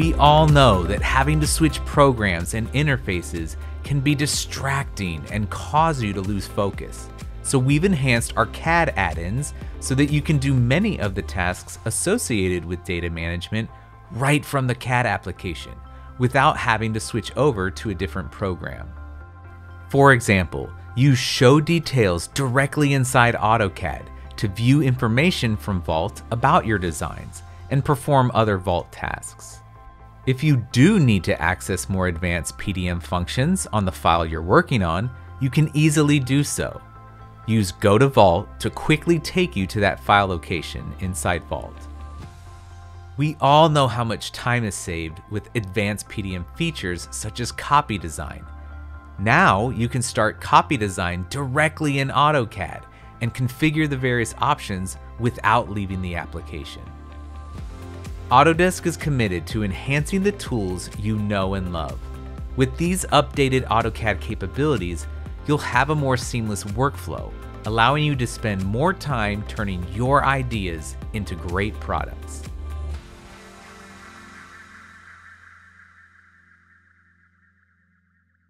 We all know that having to switch programs and interfaces can be distracting and cause you to lose focus. So we've enhanced our CAD add-ins so that you can do many of the tasks associated with data management right from the CAD application without having to switch over to a different program. For example, use Show Details directly inside AutoCAD to view information from Vault about your designs and perform other Vault tasks. If you do need to access more advanced PDM functions on the file you're working on, you can easily do so. Use Go to Vault to quickly take you to that file location inside Vault. We all know how much time is saved with advanced PDM features such as copy design. Now you can start copy design directly in AutoCAD and configure the various options without leaving the application. Autodesk is committed to enhancing the tools you know and love. With these updated AutoCAD capabilities, you'll have a more seamless workflow, allowing you to spend more time turning your ideas into great products.